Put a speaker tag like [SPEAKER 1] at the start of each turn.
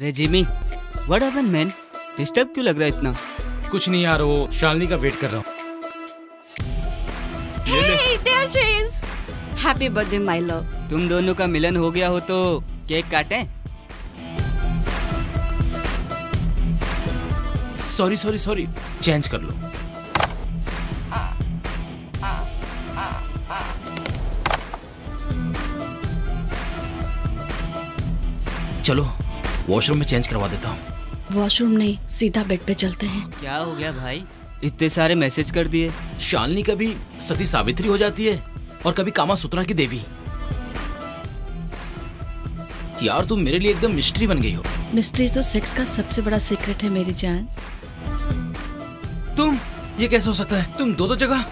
[SPEAKER 1] रे Jimmy what happened man disturb क्यों लग रहा है इतना?
[SPEAKER 2] कुछ नहीं यार वो शालिनी का वेट कर रहा हूँ।
[SPEAKER 3] Hey, there she is. Happy birthday, my love.
[SPEAKER 1] तुम दोनों का मिलन हो गया हो तो केक काटें?
[SPEAKER 2] सॉरी सॉरी सॉरी चेंज कर लो। चलो। वॉशरूम में चेंज करवा देता हूँ।
[SPEAKER 3] वॉशरूम नहीं सीधा बेड पे चलते हैं।
[SPEAKER 1] क्या हो गया भाई? इतने सारे मैसेज कर दिए।
[SPEAKER 2] शालिनी कभी सती सावित्री हो जाती है और कभी कामा सुतरा की देवी। यार तुम मेरे लिए एकदम मिस्ट्री बन गई हो।
[SPEAKER 3] मिस्ट्री तो सेक्स का सबसे बड़ा सीक्रेट है मेरी जान।
[SPEAKER 2] तुम ये कैसे हो सकता है? तुम दो दो जगह